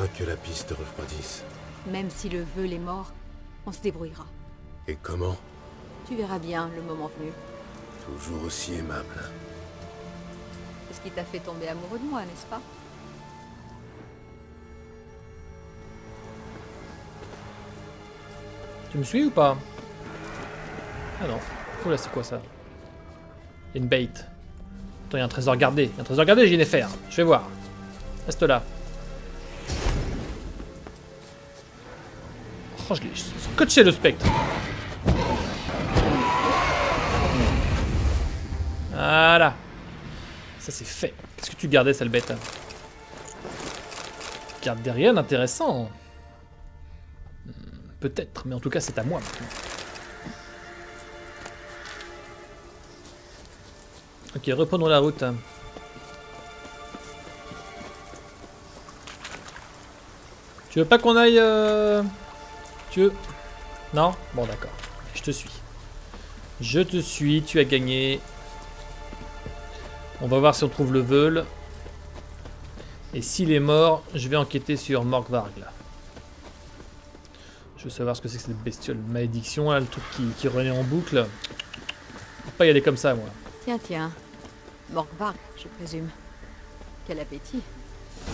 Crains que la piste refroidisse. Même si le veut est mort, on se débrouillera. Et comment Tu verras bien le moment venu. Toujours aussi aimable. C'est ce qui t'a fait tomber amoureux de moi, n'est-ce pas? Tu me suis ou pas? Ah non. Là, c'est quoi ça? Il y a une bait. Attends, il y a un trésor gardé. Il y a un trésor gardé, faire. Je vais voir. Reste là. Je l'ai scotché le spectre. Voilà. Ça c'est fait. Qu'est-ce que tu gardais, sale bête Gardais rien d'intéressant. Hmm, Peut-être, mais en tout cas c'est à moi maintenant. Ok, reprenons la route. Tu veux pas qu'on aille... euh, Tu veux... Non? Bon d'accord. Je te suis. Je te suis, tu as gagné. On va voir si on trouve le veul. Et s'il est mort, je vais enquêter sur Morgvarg là. Je veux savoir ce que c'est que cette bestiole malédiction là, le truc qui, qui renaît en boucle. Faut pas y aller comme ça moi. Tiens, tiens. Morgvarg, je présume. Quel appétit.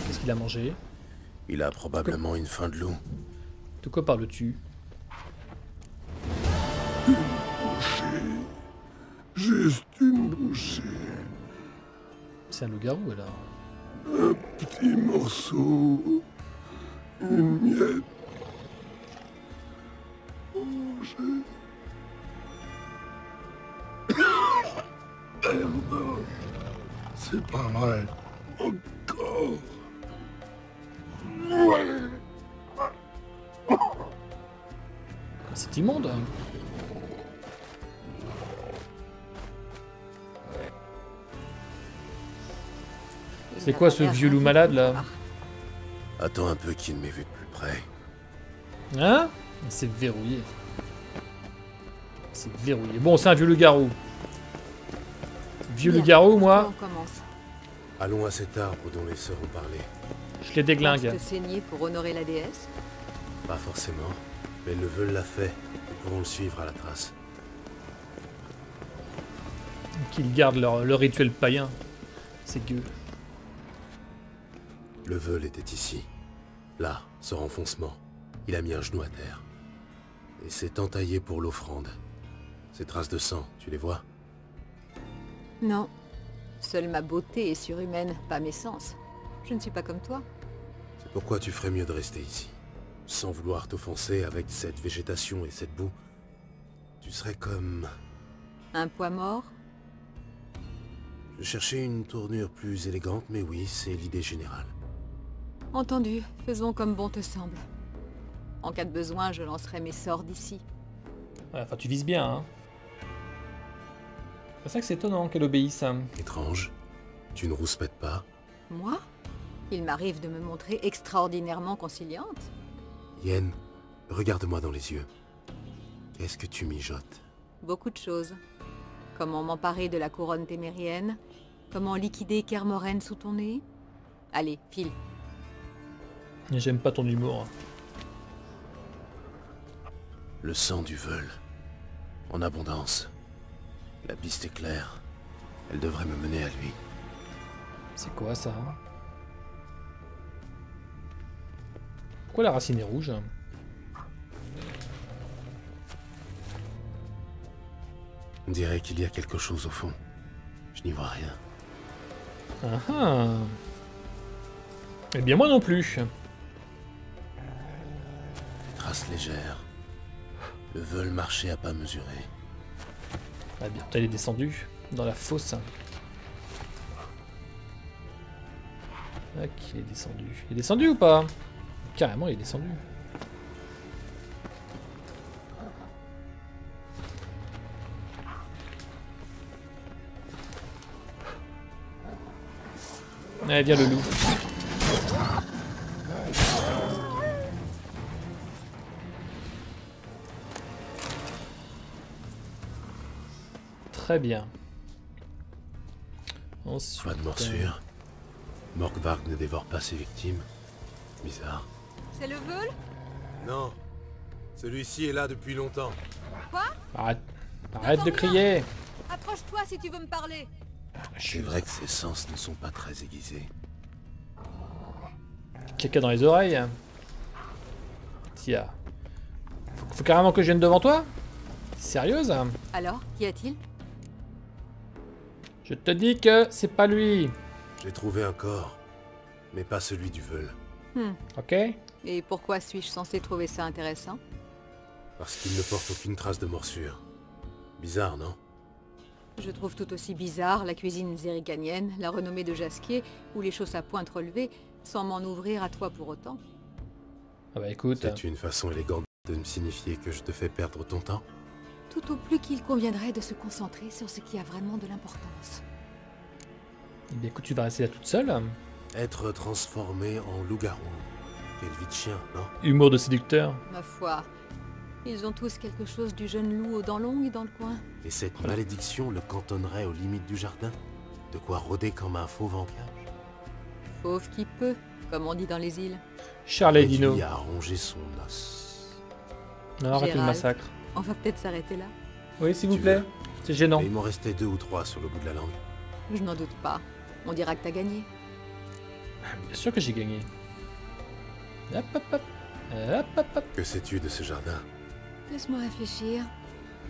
Qu'est-ce qu'il a mangé? Il a probablement une faim de loup. De quoi parles-tu? Juste une bouchée, C'est un loup-garou alors. un petit morceau, une miette. Merde. C'est pas vrai. Encore. C'est immonde. C'est quoi ce vieux loup malade là Attends un peu qu'il m'ait vu de plus près. Hein C'est verrouillé. C'est verrouillé. Bon, c'est un vieux loup-garou. Vieux loup-garou, moi, On commence. Allons à cet arbre dont les sœurs ont parlé. je les déglingue. Te saigner pour honorer la déesse Pas forcément, mais le veul l'a fait. Nous pourrons le suivre à la trace. Qu'ils gardent leur, leur rituel païen. C'est gueux. Le veul était ici. Là, ce renfoncement. Il a mis un genou à terre. Et s'est entaillé pour l'offrande. Ces traces de sang, tu les vois? Non. Seule ma beauté est surhumaine, pas mes sens. Je ne suis pas comme toi. C'est pourquoi tu ferais mieux de rester ici. Sans vouloir t'offenser avec cette végétation et cette boue. Tu serais comme... Un poids mort? Je cherchais une tournure plus élégante, mais oui, c'est l'idée générale. Entendu. Faisons comme bon te semble. En cas de besoin, je lancerai mes sorts d'ici. Ouais, enfin, tu vises bien, hein. C'est ça que c'est étonnant qu'elle obéisse. hein. Étrange. Tu ne rouspètes pas Moi? Il m'arrive de me montrer extraordinairement conciliante. Yen, regarde-moi dans les yeux. Qu'est-ce que tu mijotes? Beaucoup de choses. Comment m'emparer de la couronne témérienne? Comment liquider Kermoren sous ton nez? Allez, file. J'aime pas ton humour. Le sang du veul. En abondance. La piste est claire. Elle devrait me mener à lui. C'est quoi ça hein Pourquoi la racine est rouge On dirait qu'il y a quelque chose au fond. Je n'y vois rien. Ah ah Eh bien moi non plus. Traces légères. Le veul marchait à pas mesurés. Ah bien, elle est descendue dans la fosse. Ok, il est descendu. Il est descendu ou pas? Carrément, il est descendu. Allez, viens le loup. Très bien. Ensuite, Pas de morsure. Morgvarg ne dévore pas ses victimes. Bizarre. C'est le veule Non. Celui-ci est là depuis longtemps. Quoi Arrête, arrête de crier. Approche-toi si tu veux me parler. C'est vrai que ses sens ne sont pas très aiguisés. Caca dans les oreilles. Tiens. Faut, faut carrément que je vienne devant toi Sérieuse Alors, qu'y a-t-il? Je te dis que c'est pas lui. J'ai trouvé un corps, mais pas celui du Veul. Hmm. Ok Et pourquoi suis-je censé trouver ça intéressant? Parce qu'il ne porte aucune trace de morsure. Bizarre, non? Je trouve tout aussi bizarre la cuisine zéricanienne, la renommée de Jasquier, ou les choses à pointe relevée, sans m'en ouvrir à toi pour autant. Ah bah écoute. C'est une façon élégante de me signifier que je te fais perdre ton temps Tout au plus qu'il conviendrait de se concentrer sur ce qui a vraiment de l'importance. Eh bien, écoute, tu vas rester là toute seule. Être transformé en loup-garou. Quelle vie de chien, non Humour de séducteur. Ma foi, ils ont tous quelque chose du jeune loup aux dents longues dans le coin. Et cette malédiction le cantonnerait aux limites du jardin De quoi rôder comme un fauve en cage Fauve qui peut, comme on dit dans les îles. Et Dino. a rongé son os. Non, arrête le massacre. On va peut-être s'arrêter là. Oui, s'il vous plaît. C'est gênant. Il m'en restait deux ou trois sur le bout de la langue. Je n'en doute pas. On dira que t'as gagné. Bien sûr que j'ai gagné. Hop, hop, hop. Hop, hop, hop. Que sais-tu de ce jardin? Laisse-moi réfléchir.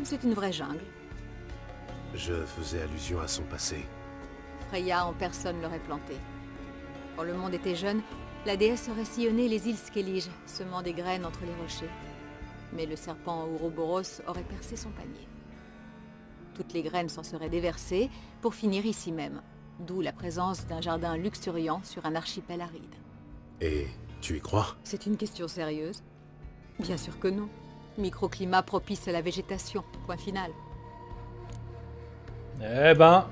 C'est une vraie jungle. Je faisais allusion à son passé. Freya en personne l'aurait planté. Quand le monde était jeune, la déesse aurait sillonné les îles Skellige, semant des graines entre les rochers. Mais le serpent Ouroboros aurait percé son panier. Toutes les graines s'en seraient déversées pour finir ici même, d'où la présence d'un jardin luxuriant sur un archipel aride. Et tu y crois C'est une question sérieuse Bien sûr que non. Microclimat propice à la végétation, point final. Eh ben,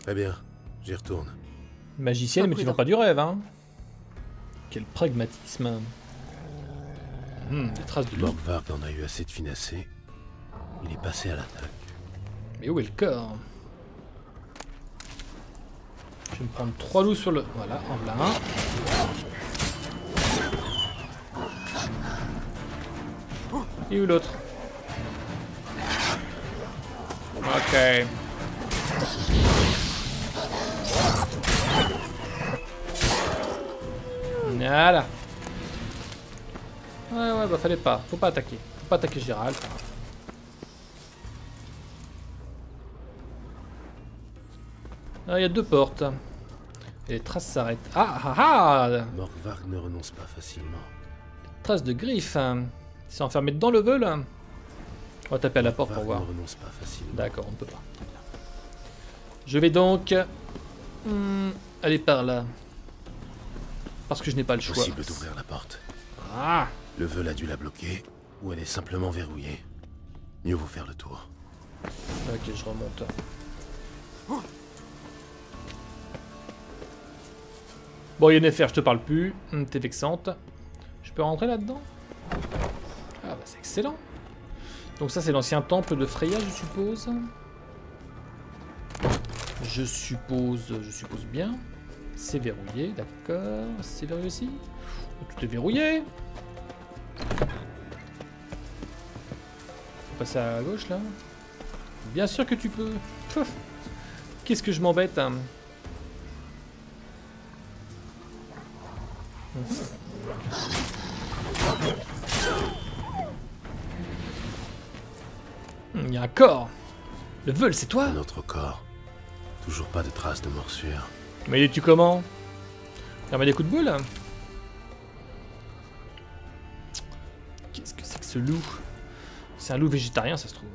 Très bien, j'y retourne. magicienne, mais tu vends pas du rêve, hein. Quel pragmatisme. Hmm, des traces de loup. Morgvarg en a eu assez de finasser. Il est passé à l'attaque. Mais où est le corps? Je vais me prendre trois loups sur le... Voilà, en voilà. Et où l'autre? Ok. Voilà. Ouais, ouais, bah fallait pas. Faut pas attaquer. Faut pas attaquer Gérald. Ah, il y a deux portes. Et les traces s'arrêtent. Ah ah ah Morgvarg ne renonce pas facilement. Traces de griffes. hein. Il s'est enfermé dans le vol. On va taper à la porte pour voir. ne renonce pas facilement. D'accord, on ne peut pas. Je vais donc hmm, aller par là. Parce que je n'ai pas le choix. Possible d'ouvrir la porte. Ah Le veul a dû la bloquer, ou elle est simplement verrouillée. Mieux vaut faire le tour. Ok, je remonte. Bon, Yennefer, je te parle plus. Hum, T'es vexante. Je peux rentrer là-dedans? Ah bah c'est excellent. Donc ça c'est l'ancien temple de Freya, je suppose. Je suppose, je suppose bien. C'est verrouillé, d'accord. C'est verrouillé aussi Tout est verrouillé. Faut passer à gauche là Bien sûr que tu peux. Qu'est-ce que je m'embête hein? Un corps. Le vol, c'est toi Un autre corps. Toujours pas de traces de morsure. Mais es-tu comment? Il des coups de boule Qu'est-ce que c'est que ce loup? C'est un loup végétarien, ça se trouve.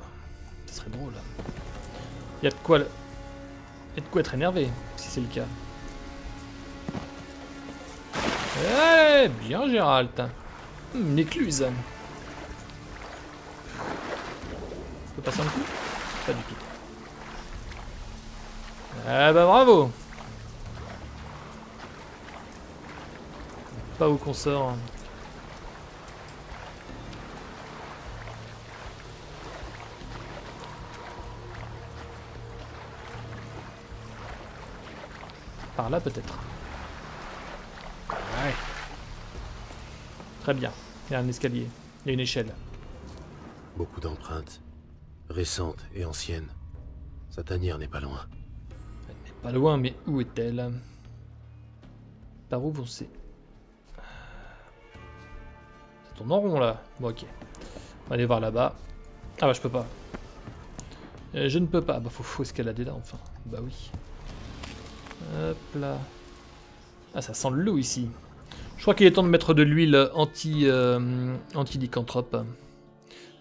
Ça serait drôle. Il y a de quoi, le- y a de quoi être énervé, si c'est le cas. Eh, bien Gérald. Une écluse. Passer Pas du tout. Ah bah bravo Pas où qu'on sort. Par là peut-être. Ouais. Très bien. Il y a un escalier. Il y a une échelle. Beaucoup d'empreintes. Récentes et anciennes. Sa tanière n'est pas loin. Elle n'est pas loin, mais où est-elle? Par où vont ces... Ça tourne en rond là. Bon ok. On va aller voir là-bas. Ah bah je peux pas. Euh, je ne peux pas. Bah faut, faut escalader là enfin. Bah oui. Hop là. Ah ça sent le loup ici. Je crois qu'il est temps de mettre de l'huile anti, euh, anti-lycanthrope.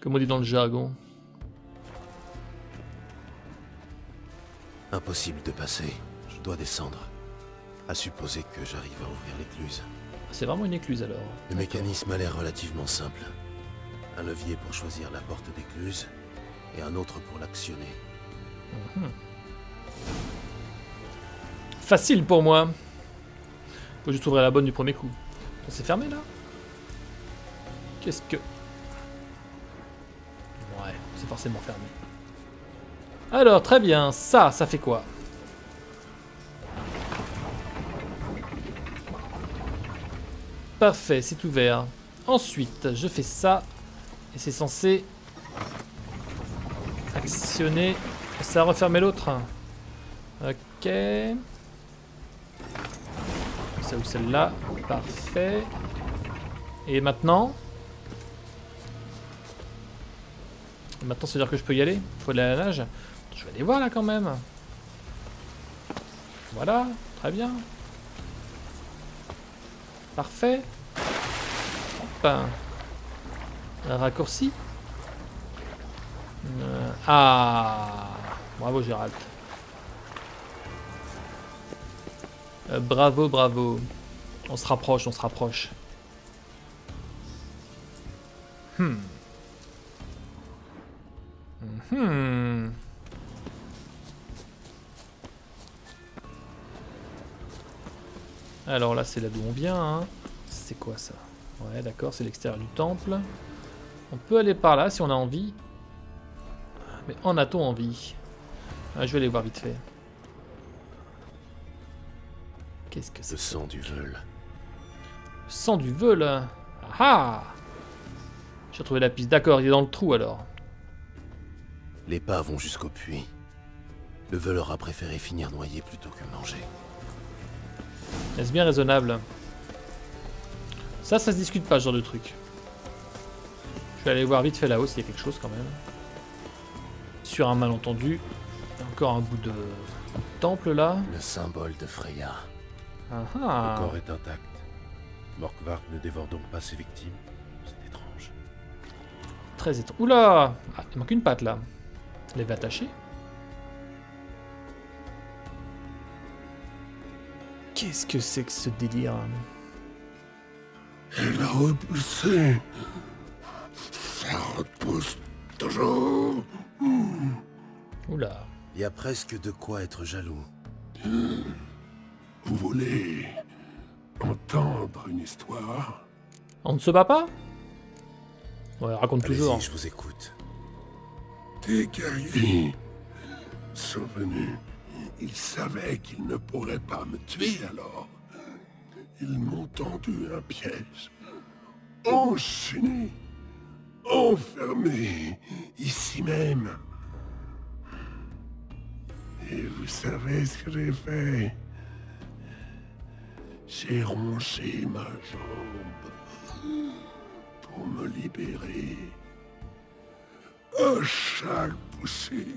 Comme on dit dans le jargon. Impossible de passer. Je dois descendre. À supposer que j'arrive à ouvrir l'écluse. C'est vraiment une écluse alors. Le mécanisme a l'air relativement simple. Un levier pour choisir la porte d'écluse et un autre pour l'actionner. Facile pour moi. Faut juste ouvrir la bonne du premier coup. C'est fermé là? Qu'est-ce que... Ouais, c'est forcément fermé. Alors, très bien. Ça, ça fait quoi? Parfait, c'est ouvert. Ensuite, je fais ça. Et c'est censé... Actionner... Ça a refermé l'autre. Ok. Ça ou celle-là. Parfait. Et maintenant? Maintenant, ça veut dire que je peux y aller? Faut à la nage? Je vais aller voir là quand même. Voilà, très bien. Parfait. Hop. Un raccourci. Euh, ah Bravo Gérald. Euh, bravo, bravo. On se rapproche, on se rapproche. Hmm. Alors là, c'est là d'où on vient. Hein. C'est quoi ça? Ouais, d'accord, c'est l'extérieur du temple. On peut aller par là si on a envie. Mais en a-t-on envie? Ah, Je vais aller voir vite fait. Qu'est-ce que c'est Le sang du veule. Le sang du veule Ah ah J'ai retrouvé la piste. D'accord, il est dans le trou alors. Les pas vont jusqu'au puits. Le veuleur a préféré finir noyé plutôt que manger. Est-ce bien raisonnable? Ça, ça se discute pas ce genre de truc. Je vais aller voir vite fait là-haut s'il y a quelque chose quand même. Sur un malentendu. Il y a encore un bout de temple là. Le symbole de Freya. Ah Le ah corps est intact. Morkvark ne dévore donc pas ses victimes. C'est étrange. Très étrange. Oula ah, Il manque une patte là. Elle est attachée. Qu'est-ce que c'est que ce délire Elle a repoussé. Ça repousse toujours. Oula. Il y a presque de quoi être jaloux. Vous voulez entendre une histoire? On ne se bat pas? Ouais, raconte toujours. Je vous écoute. Des guerriers sont venus. Ils savaient qu'ils ne pourraient pas me tuer alors. Ils m'ont tendu un piège. Enchaîné. Enfermé. Ici même. Et vous savez ce que j'ai fait? J'ai rongé ma jambe pour me libérer. À chaque poussée,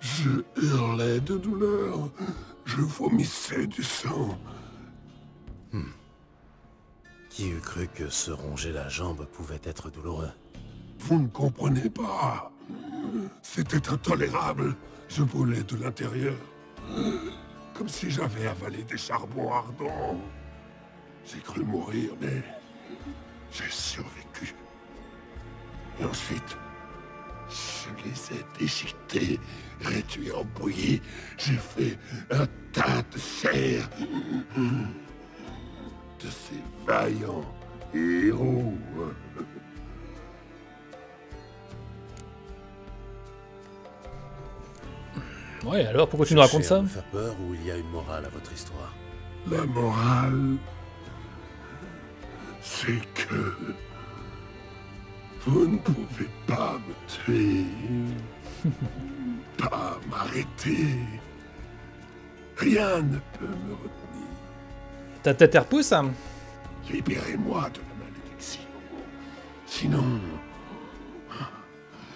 je hurlais de douleur. Je vomissais du sang. Qui eût cru que se ronger la jambe pouvait être douloureux? Vous ne comprenez pas. C'était intolérable. Je brûlais de l'intérieur. Comme si j'avais avalé des charbons ardents. J'ai cru mourir, mais j'ai survécu. Et ensuite, je les ai déchiquetés, réduits en bouillie. J'ai fait un tas de chair. De ces vaillants héros. Ouais, alors pourquoi tu nous racontes ça me faire peur ou il y a une morale à votre histoire La morale, c'est que vous ne pouvez pas me tuer, pas m'arrêter. Rien ne peut me retenir. Ta tête repousse hein Libérez-moi de la malédiction. Sinon,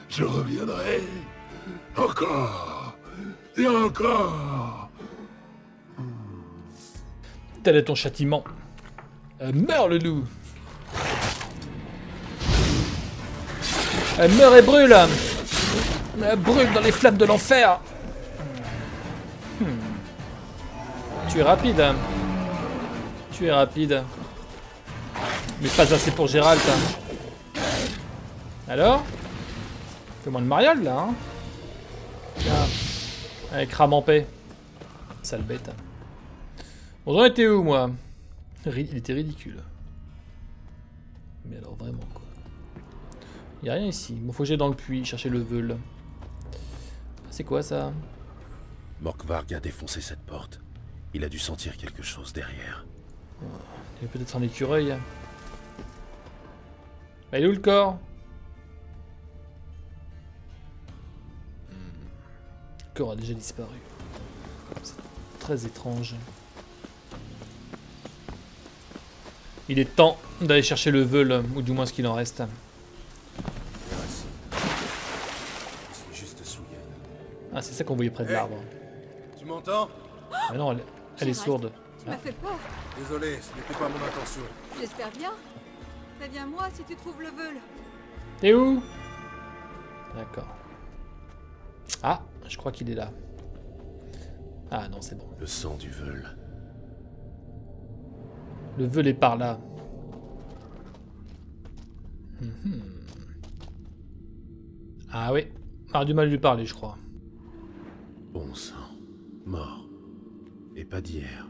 je reviendrai encore et encore. Tel est ton châtiment. Euh, meurs le loup Elle meurt et brûle Elle brûle dans les flammes de l'enfer Hmm. Tu es rapide. hein. Tu es rapide. Mais pas assez pour Gérald. hein. Alors? Le mariole là. Hein? Avec crame en paix. Sale bête. Bon, j'en étais où moi? Il était ridicule. Mais alors vraiment quoi. Y a rien ici. Bon, faut que j'aille dans le puits chercher le veule. C'est quoi ça Morkvarg a défoncé cette porte. Il a dû sentir quelque chose derrière. Il y a peut-être un écureuil. Bah, il est où le corps Hmm. Le corps a déjà disparu. C'est très étrange. Il est temps d'aller chercher le veule, ou du moins ce qu'il en reste. Ah, c'est ça qu'on voyait près de Hey. l'arbre. Tu m'entends? Ah non, elle, elle est sourde. Tu m'as fait peur. Désolé, ce n'était pas mon intention. J'espère bien. Préviens-moi si tu trouves le veule. T'es où? D'accord. Ah, je crois qu'il est là. Ah non, c'est bon. Le sang du veule. Le veule est par là. Mhm. Ah oui, on a du mal à lui parler, je crois. Bon sang. Mort. Et pas d'hier.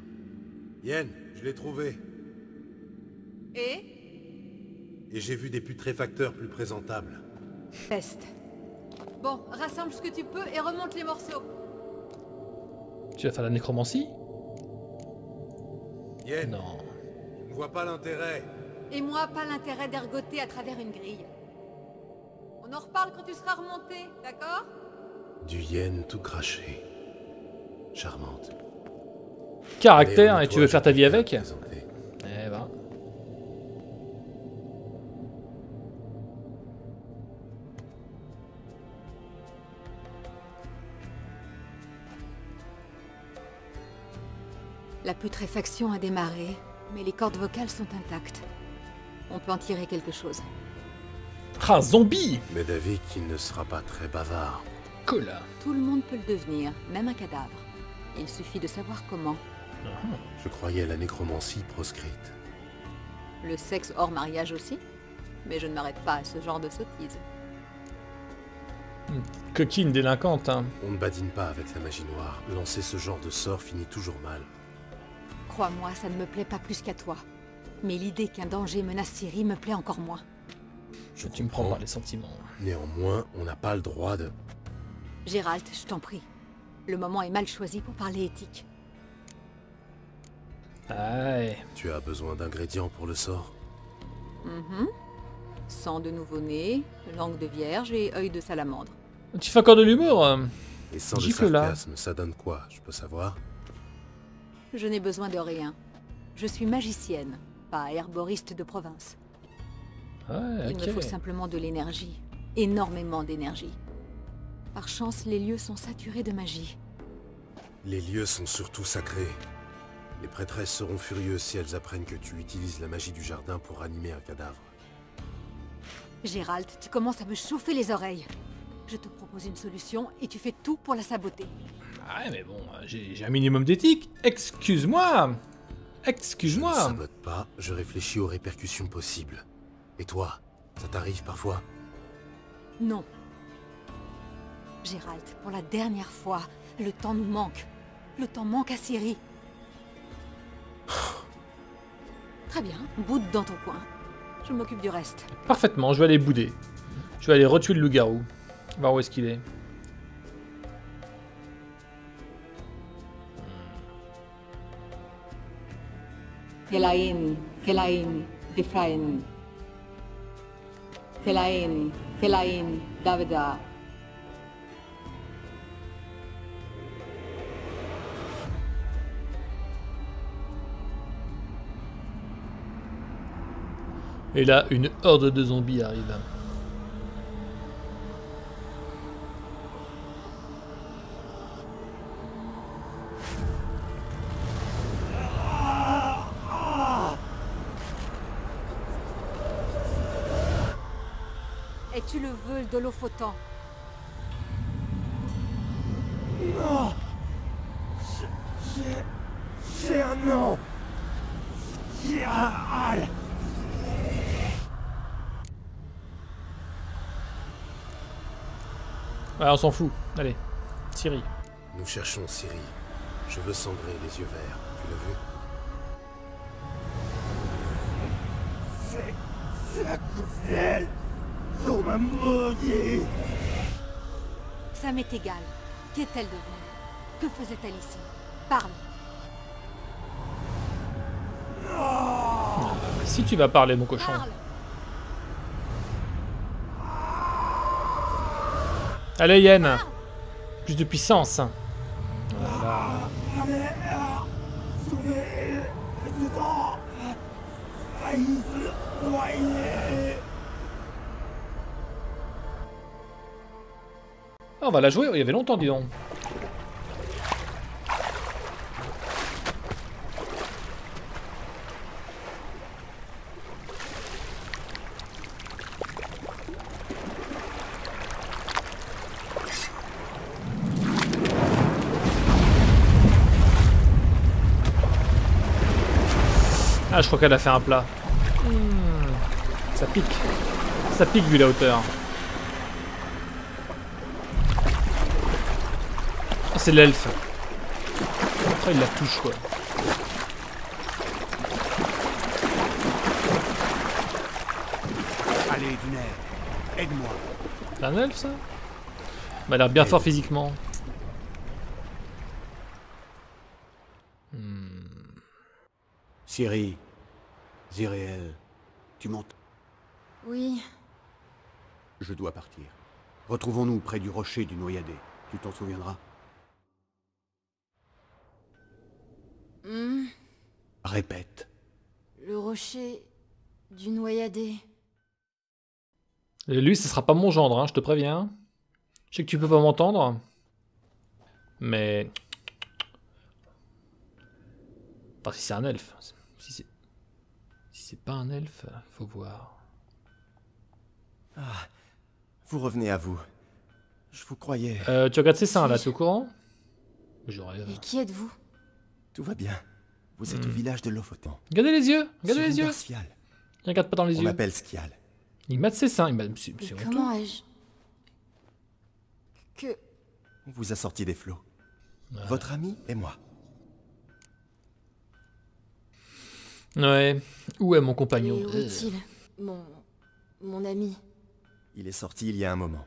Yen, je l'ai trouvé. Et? Et j'ai vu des putréfacteurs plus présentables. Peste. Bon, rassemble ce que tu peux et remonte les morceaux. Tu vas faire la nécromancie? Yen, Non. je ne vois pas l'intérêt. Et moi, pas l'intérêt d'ergoter à travers une grille. On en reparle quand tu seras remonté, d'accord? Du yen tout craché. Charmante. Caractère, et tu veux faire ta vie avec. Eh ben. La putréfaction a démarré, mais les cordes vocales sont intactes. On peut en tirer quelque chose. Ah, zombie Mais David, il ne sera pas très bavard. Cola. Tout le monde peut le devenir, même un cadavre. Il suffit de savoir comment. Je croyais à la nécromancie proscrite. Le sexe hors mariage aussi? Mais je ne m'arrête pas à ce genre de sottise. Coquine délinquante, hein. On ne badine pas avec la magie noire. Lancer ce genre de sort finit toujours mal. Crois-moi, ça ne me plaît pas plus qu'à toi. Mais l'idée qu'un danger menace Ciri me plaît encore moins. Je Tu me prends par les sentiments. Néanmoins, on n'a pas le droit de... Gérald, je t'en prie. Le moment est mal choisi pour parler éthique. Tu as besoin d'ingrédients pour le sort Mhm. Sang de nouveau-né, langue de vierge et œil de salamandre. Tu fais encore de l'humour euh Et sans là. sarcasme, ça donne quoi Je peux savoir? Je n'ai besoin de rien. Je suis magicienne, pas herboriste de province. Ouais, Il me faut simplement de l'énergie. Énormément d'énergie. Par chance, les lieux sont saturés de magie. Les lieux sont surtout sacrés. Les prêtresses seront furieuses si elles apprennent que tu utilises la magie du jardin pour animer un cadavre. Gérald, tu commences à me chauffer les oreilles. Je te propose une solution et tu fais tout pour la saboter. Ouais, mais bon, euh, j'ai un minimum d'éthique. Excuse-moi Je ne Excuse-moi sabote pas, je réfléchis aux répercussions possibles. Et toi, ça t'arrive parfois? Non. Gérald, pour la dernière fois, le temps nous manque. Le temps manque à Syrie. Très bien, boude dans ton coin. Je m'occupe du reste. Parfaitement, je vais aller bouder. Je vais aller retuer le loup-garou. Voir où est-ce qu'il est. Kelain, Kelain, Davida. Et là, une horde de zombies arrive. Es-tu le veule de l'Ophotan J'ai un nom Yaal Ouais, on s'en fout. Allez, Siri. Nous cherchons Ciri. Je veux cendrer les yeux verts. Tu l'as vu? Ça m'est égal. Qu'est-elle devenue? Que faisait-elle ici? Parle. Si tu vas parler, mon cochon. Parle Allez, Yen. Plus de puissance. Ah, on va la jouer. Il y avait longtemps, dis donc. Je crois qu'elle a fait un plat. Hmm, Ça pique. Ça pique vu la hauteur. Ah, c'est l'elfe. Oh, il la touche quoi. Allez, Duner, aide-moi. C'est un elfe ça? Il m'a l'air bien fort physiquement. Chérie, Ziréel, tu montes. Oui. Je dois partir. Retrouvons-nous près du rocher du Noyadé. Tu t'en souviendras Hmm, Répète. le rocher du noyadé. Et lui, ce sera pas mon gendre, hein, je te préviens. Je sais que tu peux pas m'entendre. Mais. Pas si c'est un elfe. Si c'est. C'est pas un elfe, faut voir. Vous revenez à vous. Je vous croyais. Euh, tu regardes ses seins là, t'es au courant? Rêve. Et qui êtes-vous? Tout va bien. Vous êtes au Hmm. village de Lofotan. Regardez les yeux Regardez les yeux. Il regarde pas dans les On yeux. m'appelle Skial. Il mate ses seins. Il mate... Comment ai-je Que... On vous a sorti des flots. Ouais. Votre ami et moi. Ouais. Où est mon Et compagnon où est-il Mon... Mon ami. Il est sorti il y a un moment.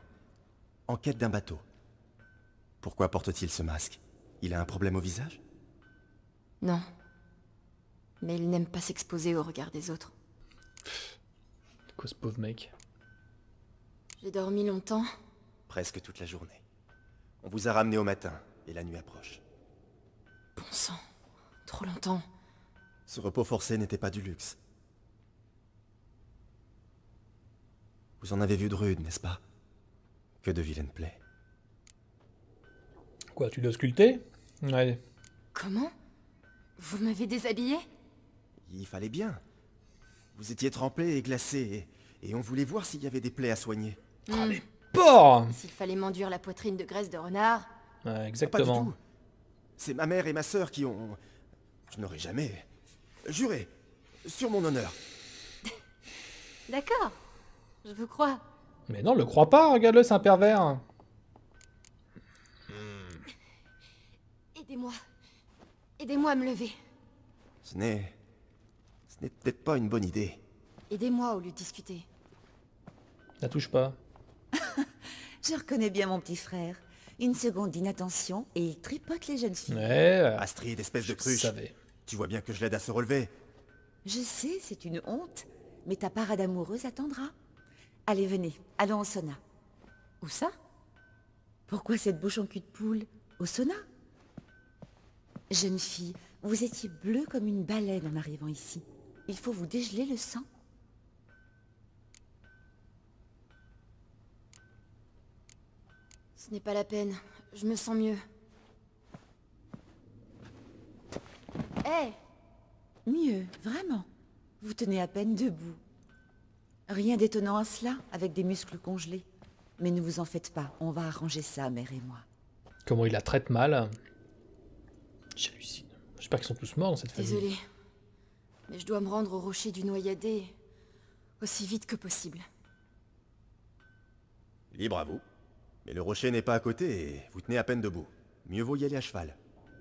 En quête d'un bateau. Pourquoi porte-t-il ce masque? Il a un problème au visage? Non. Mais il n'aime pas s'exposer au regard des autres. Quoi ce pauvre mec? J'ai dormi longtemps. Presque toute la journée. On vous a ramené au matin, et la nuit approche. Bon sang. Trop longtemps. Ce repos forcé n'était pas du luxe. Vous en avez vu de rude, n'est-ce pas? Que de vilaines plaies. Quoi, tu l'as sculpté Ouais. Comment? Vous m'avez déshabillé Il fallait bien. Vous étiez trempé et glacé, et, et on voulait voir s'il y avait des plaies à soigner. Hmm. Porc S'il fallait m'enduire la poitrine de graisse de renard. Ouais, Pas du exactement. tout. C'est ma mère et ma sœur qui ont... Je n'aurais jamais... Juré. Sur mon honneur. D'accord. Je vous crois. Mais non, le crois pas, regarde-le, c'est un pervers. Aidez-moi. Aidez-moi à me lever. Ce n'est... Ce n'est peut-être pas une bonne idée. Aidez-moi au lieu de discuter. La touche pas. Je reconnais bien mon petit frère. Une seconde d'inattention et il tripote les jeunes filles. Ouais, Astrid, espèce de je cruche. savais. Tu vois bien que je l'aide à se relever. Je sais, c'est une honte. mais ta parade amoureuse attendra. Allez, venez, allons au sauna. Où ça? Pourquoi cette bouche en cul de poule? Au sauna? Jeune fille, vous étiez bleue comme une baleine en arrivant ici. Il faut vous dégeler le sang. Ce n'est pas la peine. Je me sens mieux. Hé Mieux, vraiment. Vous tenez à peine debout. Rien d'étonnant à cela, avec des muscles congelés. Mais ne vous en faites pas, on va arranger ça, mère et moi. Comment il la traite mal. J'hallucine. J'espère qu'ils sont tous morts dans cette famille. Désolée. Mais je dois me rendre au rocher du Noyadé aussi vite que possible. Libre à vous. Mais le rocher n'est pas à côté et vous tenez à peine debout. Mieux vaut y aller à cheval.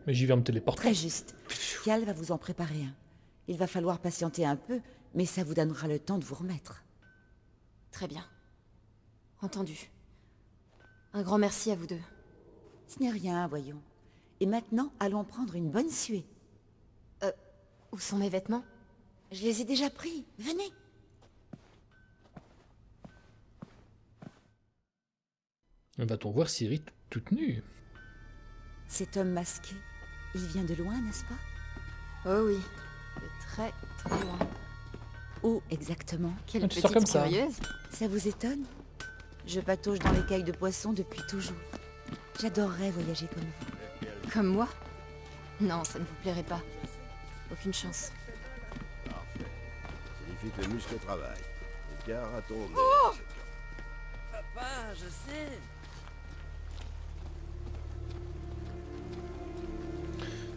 Mais j'y vais me téléporter. Très juste. Cal va vous en préparer un. Il va falloir patienter un peu, mais ça vous donnera le temps de vous remettre. Très bien. Entendu. Un grand merci à vous deux. Ce n'est rien, voyons. Et maintenant, allons prendre une bonne suée. Euh, où sont mes vêtements? Je les ai déjà pris. Venez. Va-t-on voir Ciri toute nue? Cet homme masqué, il vient de loin, n'est-ce pas? Oh oui, de très très loin. Où exactement? Quelle petite comme ça. curieuse. Ça vous étonne? Je patauge dans les cailles de poisson depuis toujours. J'adorerais voyager comme vous. Comme moi? Non, ça ne vous plairait pas. Aucune chance. Parfait. Ça signifie que le muscle travaille. Le cœur a tourné. Papa, je sais.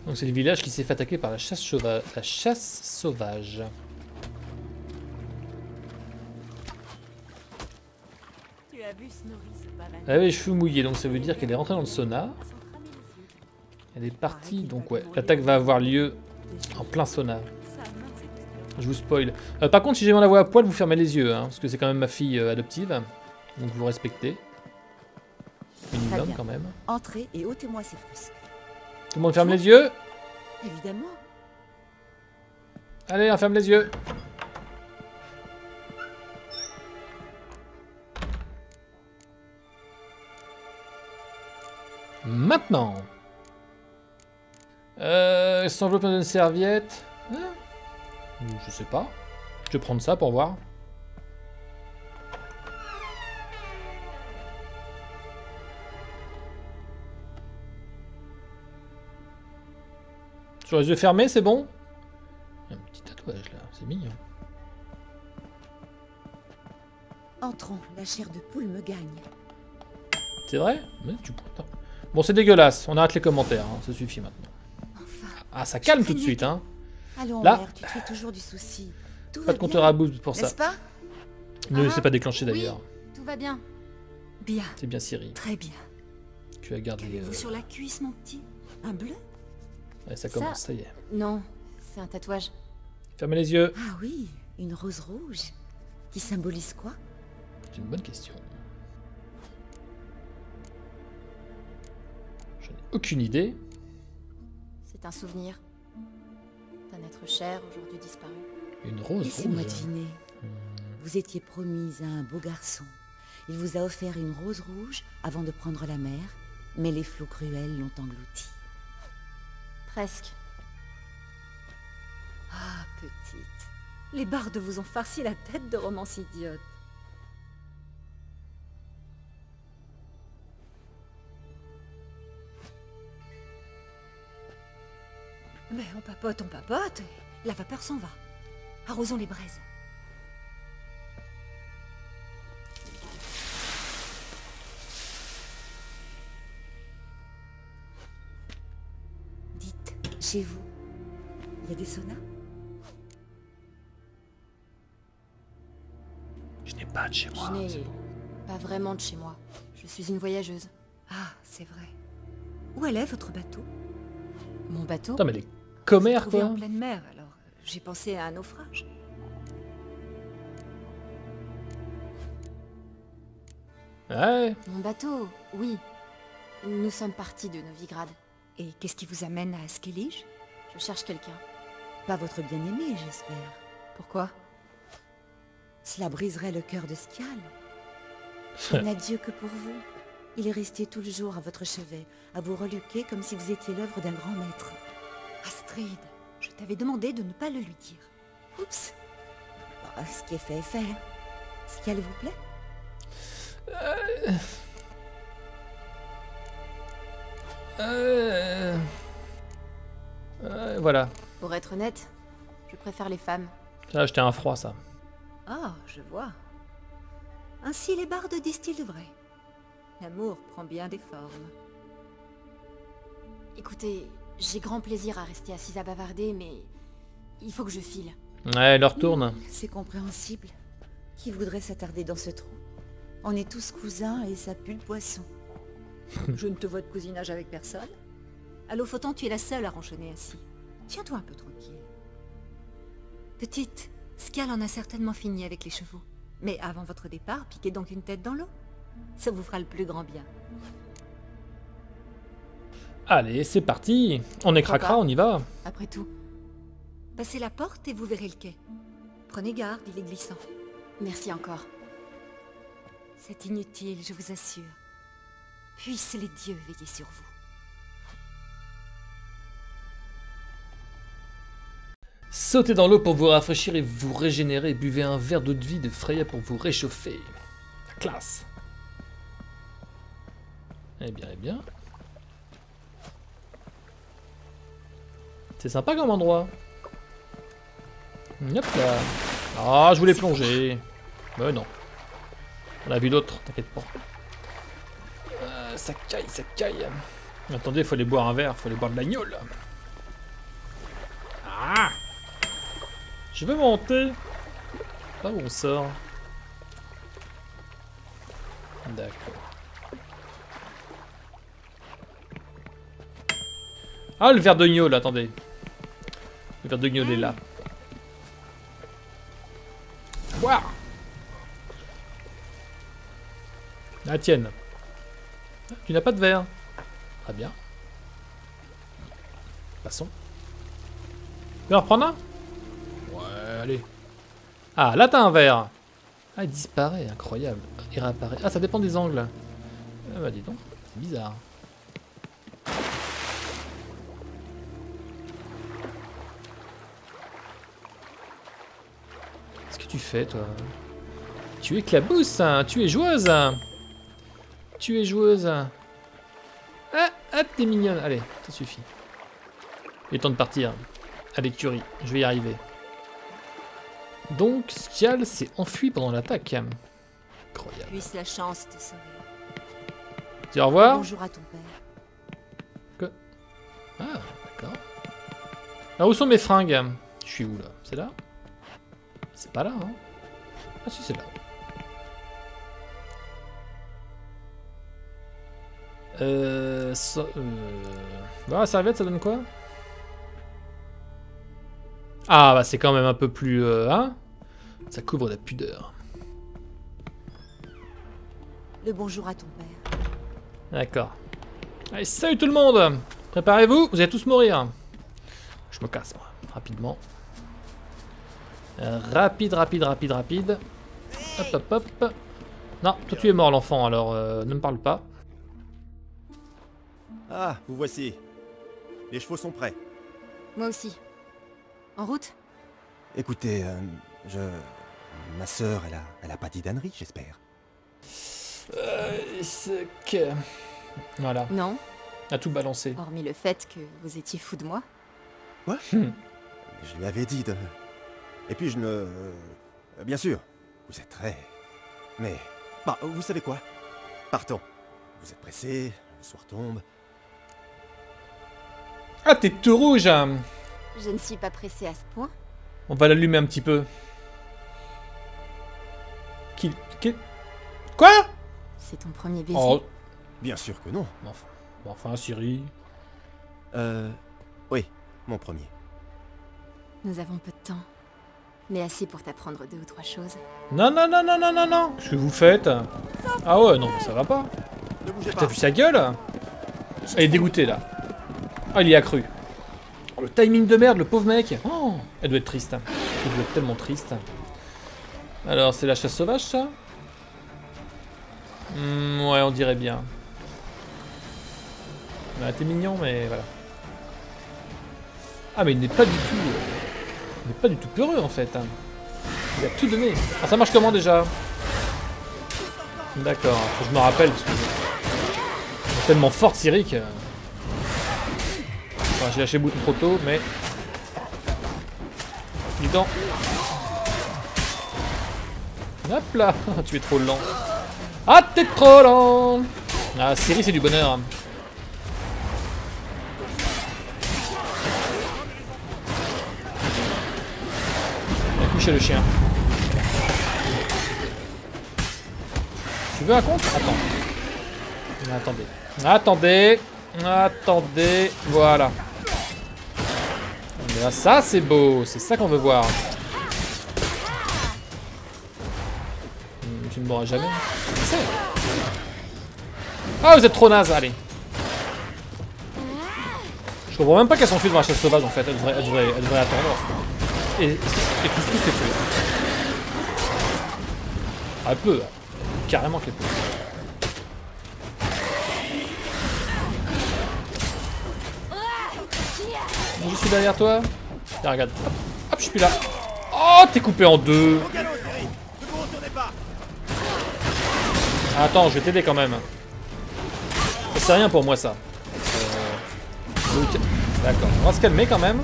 Donc c'est le village qui s'est fait attaquer par la chasse, chauva- la chasse sauvage. Tu as vu avait les cheveux mouillés, donc ça veut dire qu'elle est rentrée dans le sauna. Elle est partie, donc ouais. L'attaque va avoir lieu en plein sauna. Je vous spoil. Euh, par contre, si on la voit à poil, vous fermez les yeux, hein, parce que c'est quand même ma fille euh, adoptive. Donc vous respectez. Minimum quand même. Entrez et ôtez-moi ces frusques. Tout le monde ferme les yeux Évidemment. Allez, on ferme les yeux Maintenant euh, S'enveloppe dans une serviette? Hein? Je sais pas. Je vais prendre ça pour voir. Sur les yeux fermés, c'est bon Un petit tatouage là, c'est mignon. Entrons, la chair de poule me gagne. C'est vrai Mais tu. Bon, c'est dégueulasse. On arrête les commentaires. hein, Ça suffit maintenant. Ah, ça calme tout de suite, hein. Allons, Là. mère, tu te fais toujours du souci. Tout Pas de compteur à boost pour ça. Pas Ne Ah, s'est pas déclenché oui. d'ailleurs. Tout va bien. Bien, C'est bien Siri. très bien. Tu as gardé. Qu'avez-vous euh, sur la cuisse, mon petit? Un bleu? Ça commence, ça y est. Non, c'est un tatouage. Fermez les yeux. Ah oui, une rose rouge. Qui symbolise quoi? C'est une bonne question. Je n'ai aucune idée. C'est un souvenir d'un être cher aujourd'hui disparu. Une rose Laissez-moi deviner. Vous étiez promise à un beau garçon. Il vous a offert une rose rouge avant de prendre la mer, mais les flots cruels l'ont englouti. Presque. Ah, petite. Les bardes vous ont farci la tête de romance idiote. Mais on papote, on papote, et la vapeur s'en va. Arrosons les braises. Chez vous, il y a des saunas Je n'ai pas de chez moi. Je n'ai pas vraiment de chez moi. Je suis une voyageuse. Ah, c'est vrai. Où est, votre bateau? Mon bateau? Putain, mais les commères, quoi. en pleine mer, alors euh, j'ai pensé à un naufrage. Ouais. Mon bateau, oui. Nous sommes partis de Novigrad. Et qu'est-ce qui vous amène à Skellige Je cherche quelqu'un. Pas votre bien-aimé, j'espère. Pourquoi? Cela briserait le cœur de Scal. Il n'a Dieu que pour vous. Il est resté tout le jour à votre chevet, à vous reluquer comme si vous étiez l'œuvre d'un grand maître. Astrid, je t'avais demandé de ne pas le lui dire. Oups Bah, Ce qui est fait est fait. Scal vous plaît? Euh... Euh, voilà. Pour être honnête, je préfère les femmes. Ça, j'étais un froid, ça. Ah, je vois. Ainsi les bardes disent-ils de vrai. L'amour prend bien des formes. Écoutez, j'ai grand plaisir à rester assise à bavarder, mais il faut que je file. Ouais, elle retourne. C'est compréhensible. Qui voudrait s'attarder dans ce trou On est tous cousins et ça pue le poisson. je ne te vois de cousinage avec personne. À Lofotan, tu es la seule à ronchonner ainsi. Tiens-toi un peu tranquille. Petite, Scal en a certainement fini avec les chevaux. Mais avant votre départ, piquez donc une tête dans l'eau. Ça vous fera le plus grand bien. Allez, c'est parti. On est cracra, on y va. Après tout, Passez la porte et vous verrez le quai. Prenez garde, il est glissant. merci encore. C'est inutile, je vous assure. Puissent les dieux veiller sur vous. Sautez dans l'eau pour vous rafraîchir et vous régénérer. Buvez un verre d'eau de vie de Freya pour vous réchauffer. La classe. Eh bien, eh bien. C'est sympa comme endroit. Hop là. Ah, je voulais plonger. Mais non. On a vu d'autres, t'inquiète pas. Ça caille, ça caille. Attendez, faut aller boire un verre, faut aller boire de l'agnole. Ah Je veux monter. Pas où on sort. D'accord. Ah, le verre de gnôle, attendez. Le verre de gnôle est là. Waouh La tienne. Tu n'as pas de verre. Très bien. Passons. Tu veux en reprendre un? Ouais, allez. Ah, là t'as un verre. Ah, il disparaît, incroyable. Il réapparaît. Ah, ça dépend des angles. Ah bah dis donc, c'est bizarre. Qu'est-ce que tu fais, toi? Tu éclabousses, hein tu es joueuse hein. Tu es joueuse Ah, ah, t'es mignonne. Allez, ça suffit. Il est temps de partir. À l'écurie, je vais y arriver. Donc, Skial s'est enfui pendant l'attaque. Incroyable. Puisse la chance te sauver. Dis au revoir. Bonjour à ton père. Ah, d'accord. Alors, où sont mes fringues? Je suis où, là? C'est là? C'est pas là, hein? Ah si, c'est là. Euh... Ça, euh... Bah, la serviette, ça donne quoi? Ah, bah c'est quand même un peu plus... euh, hein? Ça couvre la pudeur. Le bonjour à ton père. D'accord. Allez, salut tout le monde Préparez-vous, vous allez tous mourir. Je me casse, moi, rapidement. Euh, rapide, rapide, rapide, rapide. Hop, hop, hop. Non, toi tu es mort, l'enfant, alors euh, ne me parle pas. Ah, vous voici. Les chevaux sont prêts. Moi aussi. En route? Écoutez, euh, je... Ma sœur, elle a, elle a pas dit d'ânerie, j'espère. Euh, c'est que... Voilà, Non, à tout balancer. hormis le fait que vous étiez fou de moi. Quoi? Je lui avais dit de... Et puis je ne... euh, Bien sûr, vous êtes très... Mais... Bah, vous savez quoi? Partons. Vous êtes pressé, le soir tombe. Ah, t'es tout rouge hein. Je ne suis pas pressée à ce point. On va l'allumer un petit peu. Qui... qui- Quoi? C'est ton premier baiser. Oh, Bien sûr que non. enfin, Siri. Euh... Oui, mon premier. Nous avons peu de temps. Mais assez pour t'apprendre deux ou trois choses. Non, non, non, non, non, non, non. Qu'est-ce que vous faites? Ah ouais, non, ça va pas. T'as vu sa gueule? Elle est dégoûtée, là. Ah, il y a cru. Oh, le timing de merde, le pauvre mec. Oh, elle doit être triste. Elle doit être tellement triste. Alors, c'est la chasse sauvage, ça? Hmm, Ouais, on dirait bien. Ouais, T'es mignon, mais voilà. Ah, mais il n'est pas du tout... euh, Il n'est pas du tout peureux, en fait. hein. Il a tout donné. Ah, ça marche comment, déjà? D'accord, je me rappelle, parce que... Tellement forte, Cyric. Enfin, j'ai lâché bouton trop tôt, mais... Dis donc. Hop là, tu es trop lent. Ah, t'es trop lent Ah, Siri, c'est du bonheur. Il a couché le chien. Tu veux un compte? Attends. Attendez. Attendez. Attendez. Voilà. Mais là, ça, c'est beau. C'est ça qu'on veut voir. Hmm, Tu ne mourras jamais. Ah, vous êtes trop naze, allez. Je comprends même pas qu'elle s'enfuit devant la chasse sauvage en fait, elle devrait, elle devrait, attendre. Et, et tout ce Elle peut, carrément qu'elle peut. Je suis derrière toi. Tiens, regarde. Hop, hop, je suis plus là. Oh, t'es coupé en deux. Attends, je vais t'aider quand même. C'est rien pour moi ça. Euh, D'accord, on va se calmer quand même.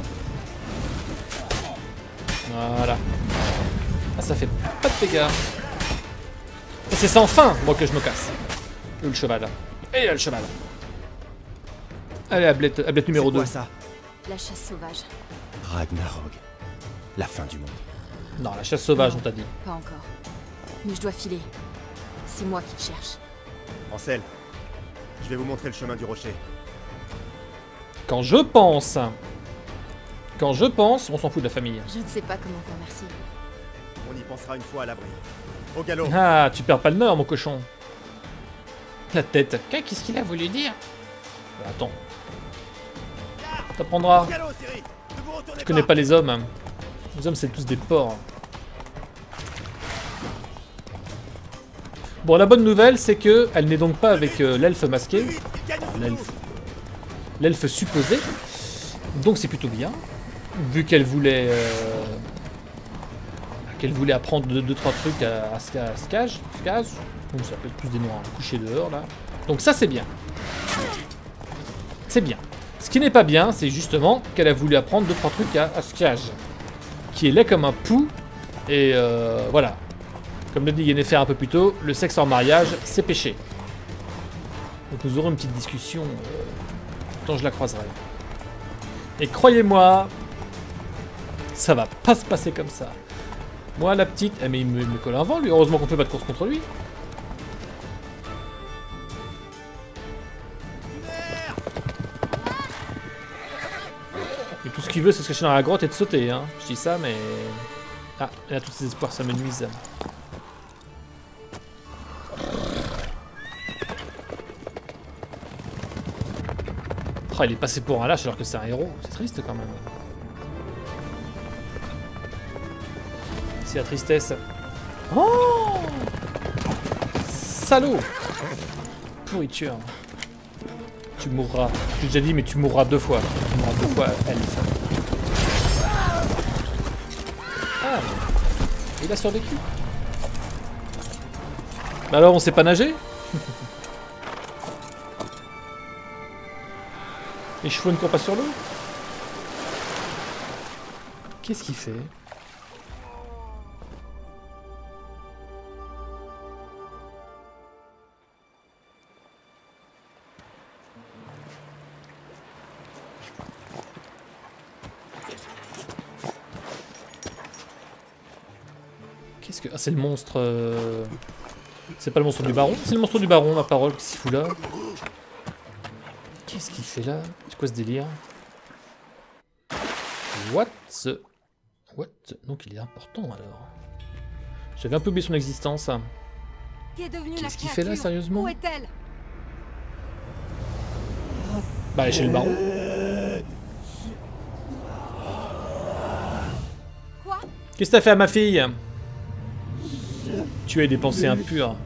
Voilà. Ah, ça fait pas de dégâts. Et c'est sans fin, moi, que je me casse. Le cheval. Et là, le cheval. Allez, ablette, ablette numéro C'est 2. quoi ça? La chasse sauvage. Ragnarok. La fin du monde. Non, la chasse sauvage, on t'a dit. Pas encore. Mais je dois filer. C'est moi qui le cherche. Ansel, je vais vous montrer le chemin du rocher. Quand je pense... Quand je pense, on s'en fout de la famille. Je ne sais pas comment faire merci. On y pensera une fois à l'abri. Au galop Ah, tu perds pas le nord, mon cochon. La tête. Qu'est-ce qu'il a voulu dire? Attends. T'apprendras. Tu connais pas les hommes. hein. Les hommes, c'est tous des porcs. Bon, la bonne nouvelle, c'est que elle n'est donc pas avec euh, l'elfe masqué. L'elfe. Supposé. Donc c'est plutôt bien. Vu qu'elle voulait... euh, qu'elle voulait apprendre 2-3 trucs à, à, Ska- à Skaj. Skaz. Donc ça s'appelle tous des noms hein, couchés dehors, là. Donc ça, c'est bien. Ce qui n'est pas bien, c'est justement qu'elle a voulu apprendre 2-3 trucs à, à Skaj. Qui est laid comme un pou. Et euh, voilà. Comme le dit Yennefer un peu plus tôt, le sexe en mariage, c'est péché. Donc nous aurons une petite discussion euh, je la croiserai. Et croyez-moi, ça va pas se passer comme ça. Moi, la petite... Eh mais il me, me colle un vent, lui. Heureusement qu'on fait pas de course contre lui. Qu'il veut, se cacher dans la grotte et de sauter, hein. Je dis ça, mais... Ah, a tous ses espoirs, ça me nuise. Oh, il est passé pour un lâche alors que c'est un héros. C'est triste quand même. C'est la tristesse. Oh Salaud Pourriture. Tu mourras. J'ai déjà dit, mais tu mourras deux fois. Tu mourras deux fois. Il a survécu. Bah alors, on sait pas nager Les chevaux ne courent pas sur l'eau. Qu'est-ce qu'il fait? C'est le monstre... euh, C'est pas le monstre du baron C'est le monstre du baron, ma parole, qu'est-ce qu'il fout là? Qu'est-ce qu'il fait là? C'est quoi ce délire? What the... What the- Donc il est important alors. J'avais un peu oublié son existence. Qu'est-ce qu'il fait là, sérieusement? Où est-elle? Bah, elle est chez le baron. Qu'est-ce que t'as fait à ma fille? Tuer des pensées impures.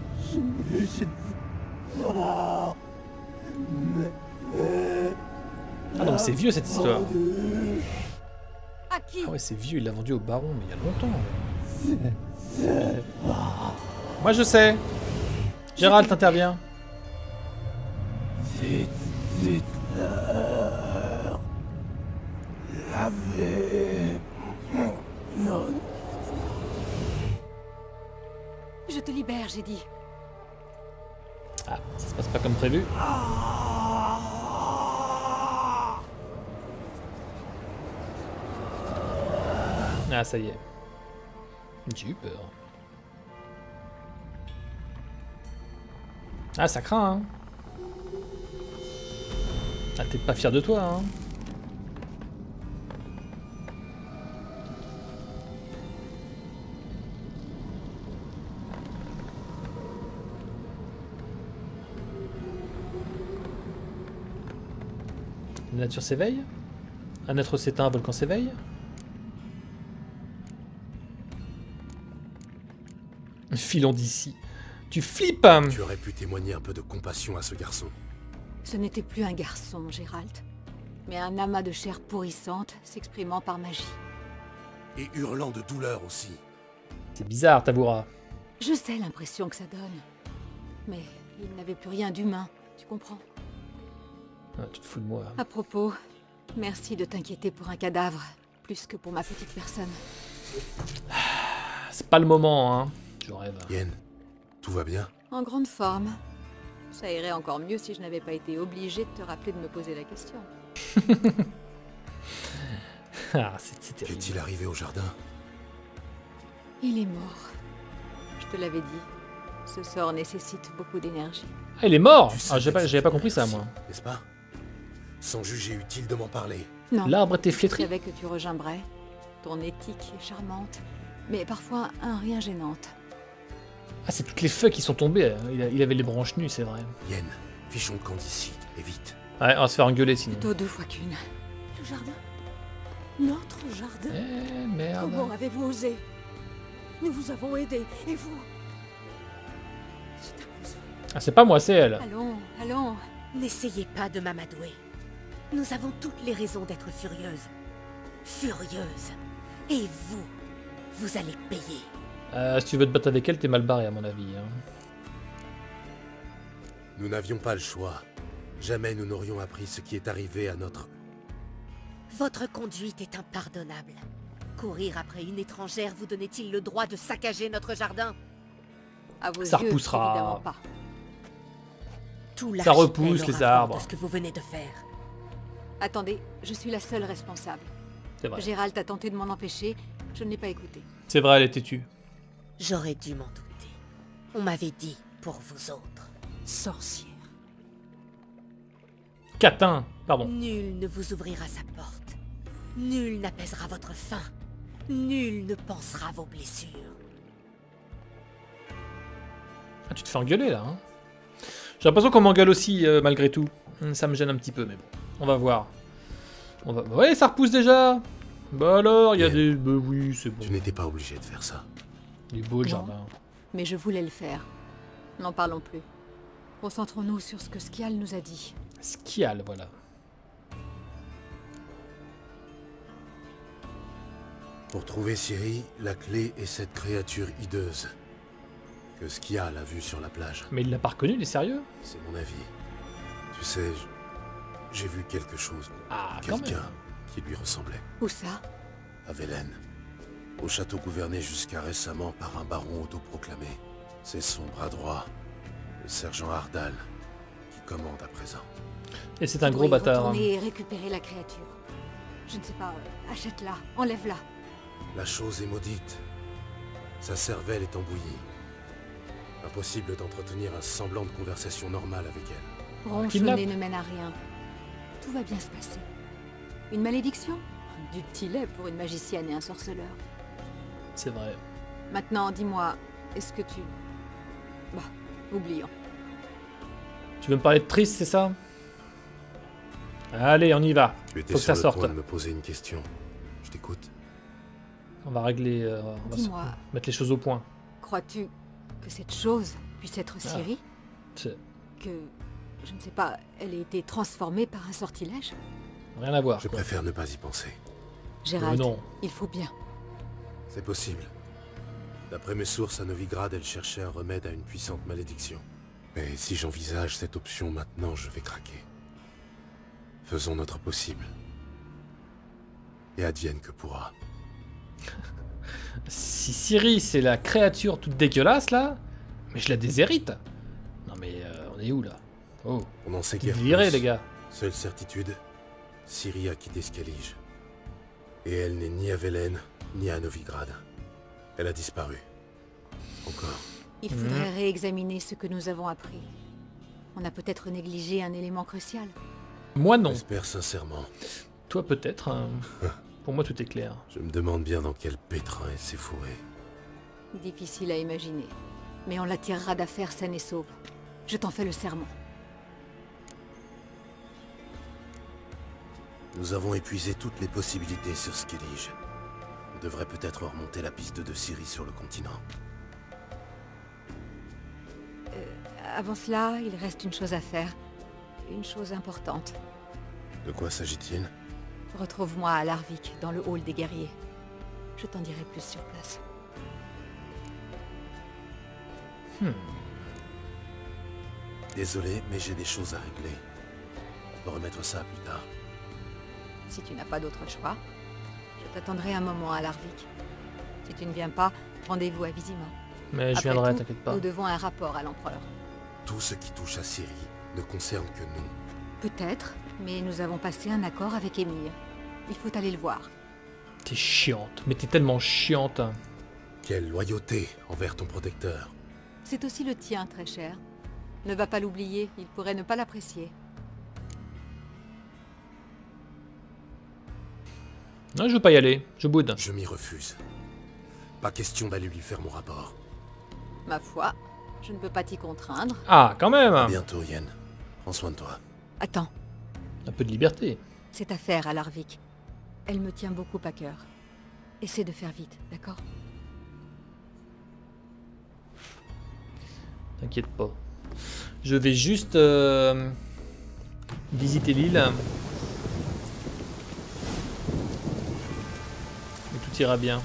Ah donc c'est vieux cette histoire. Ah ouais c'est vieux, il l'a vendu au baron mais il y a longtemps. Moi je sais. Gérald t'interviens. Te libère, j'ai dit. Ah, ça se passe pas comme prévu. Ah ça y est. J'ai eu peur. Ah ça craint hein. Ah t'es pas fier de toi hein. La nature s'éveille Un être s'éteint, un volcan s'éveille Filons d'ici. Tu flippes hein Tu aurais pu témoigner un peu de compassion à ce garçon. Ce n'était plus un garçon, Gérald, mais un amas de chair pourrissante s'exprimant par magie. Et hurlant de douleur aussi. C'est bizarre, t'avoueras. Je sais l'impression que ça donne. Mais il n'avait plus rien d'humain, tu comprends Ah, tu te fous de moi. À propos, merci de t'inquiéter pour un cadavre, plus que pour ma petite personne. C'est pas le moment, hein. Je rêve. Yen, tout va bien? En grande forme. Ça irait encore mieux si je n'avais pas été obligée de te rappeler de me poser la question. Ah, c'est. Qu'est-il arrivé au jardin? Il est mort. Je te l'avais dit. Ce sort nécessite beaucoup d'énergie. Ah, il est mort? Tu Ah, j'avais pas, compris ça, moi. N'est-ce pas? Sans juger utile de m'en parler. Non. L'arbre était Je flétri. savais que tu regimbrais. Ton éthique est charmante, mais parfois un rien gênante. Ah, c'est toutes les feuilles qui sont tombées. Il, avait les branches nues, c'est vrai. Yen, fichons le camp d'ici, et vite. Ouais, on va se faire engueuler sinon. Plutôt deux fois qu'une. Le jardin Notre jardin Eh, merde. Comment avez-vous osé? Nous vous avons aidé, et vous? Ah, c'est pas moi, c'est elle. Allons, allons. N'essayez pas de m'amadouer. Nous avons toutes les raisons d'être furieuses. Furieuses. Et vous, vous allez payer. Euh, si tu veux te battre avec elle, t'es mal barré, à mon avis. hein. Nous n'avions pas le choix. Jamais nous n'aurions appris ce qui est arrivé à notre... Votre conduite est impardonnable. Courir après une étrangère vous donnait-il le droit de saccager notre jardin? À vos Ça yeux, repoussera. évidemment pas. Tout Ça repousse, les arbres. de ce que vous venez de faire. Attendez, je suis la seule responsable. C'est vrai. Gérald a tenté de m'en empêcher, je ne l'ai pas écouté. C'est vrai, elle est têtue. J'aurais dû m'en douter. On m'avait dit pour vous autres. Sorcière. Catin, pardon. Nul ne vous ouvrira sa porte. Nul n'apaisera votre faim. Nul ne pansera vos blessures. Ah, tu te fais engueuler là. Hein. J'ai l'impression qu'on m'engueule aussi euh, malgré tout. Hum, Ça me gêne un petit peu, mais bon. On va voir. On va... Ouais, ça repousse déjà. Bah alors, il y a des. Bah oui, c'est bon. Tu n'étais pas obligé de faire ça. Il est beau le Non. jardin. Mais je voulais le faire. N'en parlons plus. Concentrons-nous sur ce que Skial nous a dit. Skial, voilà. Pour trouver Ciri, la clé est cette créature hideuse. Que Skial a vue sur la plage. Mais il l'a pas reconnu, il est sérieux? C'est mon avis. Tu sais, j'ai vu quelque chose. Ah, Quelqu'un qui lui ressemblait. Où ça? À Vélène. Au château gouverné jusqu'à récemment par un baron autoproclamé. C'est son bras droit, le sergent Ardal, qui commande à présent. Et c'est un gros bâtard. hein. retourner et récupérer la créature. Je ne sais pas, euh, achète-la, enlève-la. La chose est maudite. Sa cervelle est embouillie. Impossible d'entretenir un semblant de conversation normale avec elle. Ronchonner ne mène à rien. Tout va bien se passer. Une malédiction? Du petit lait pour une magicienne et un sorceleur. C'est vrai. Maintenant, dis-moi, est-ce que tu... Bah, oublions. Tu veux me parler de triste, c'est ça? Allez, on y va. Tu étais Faut que sur ça le sorte. point de me poser une question. Je t'écoute. On va régler. euh, on va mettre les choses au point. crois-tu Que cette chose puisse être Ah. Ciri? C'est- Que, je ne sais pas, elle ait été transformée par un sortilège? Rien à voir. Je quoi. préfère ne pas y penser. Gérald, non. il faut bien. C'est possible. D'après mes sources, à Novigrad, elle cherchait un remède à une puissante malédiction. Mais si j'envisage cette option maintenant, je vais craquer. Faisons notre possible. Et advienne que pourra. Si Ciri, c'est la créature toute dégueulasse, là, mais je la déshérite. Non, mais euh, on est où, là? Oh, On n'en sait guère plus. les gars. Seule certitude, Ciri a quitté Scalige. Et elle n'est ni à Velen, ni à Novigrad. Elle a disparu. Encore. Il Mhm. faudrait réexaminer ce que nous avons appris. On a peut-être négligé un élément crucial. Moi, non. J'espère sincèrement. Toi, peut-être. hein. Pour moi, tout est clair. Je me demande bien dans quel pétrin elle s'est fourrée. Difficile à imaginer. Mais on la tirera d'affaire saine et sauve. Je t'en fais le serment. Nous avons épuisé toutes les possibilités sur Skellige. On devrait peut-être remonter la piste de Ciri sur le continent. Avant cela, il reste une chose à faire. Une chose importante. De quoi s'agit-il? Retrouve-moi à Larvik, dans le hall des guerriers. Je t'en dirai plus sur place. Désolé, mais j'ai des choses à régler. On peut remettre ça plus tard. Si tu n'as pas d'autre choix, je t'attendrai un moment à Larvik. Si tu ne viens pas, rendez-vous à Vizima. Mais je viendrai, t'inquiète pas. Nous devons un rapport à l'empereur. Tout ce qui touche à Ciri ne concerne que nous. Peut-être, mais nous avons passé un accord avec Émir. Il faut aller le voir. T'es chiante. Mais t'es tellement chiante. Quelle loyauté envers ton protecteur. C'est aussi le tien, très cher. Ne va pas l'oublier, il pourrait ne pas l'apprécier. Non, je veux pas y aller. Je boude. Je m'y refuse. Pas question d'aller lui faire mon rapport. Ma foi, je ne peux pas t'y contraindre. Ah, quand même À bientôt, Yen. Prends soin de toi. Attends, Un peu de liberté. cette affaire à Larvik, elle me tient beaucoup à cœur. Essaie de faire vite, d'accord? T'inquiète pas. Je vais juste euh, visiter l'île. Et tout ira bien.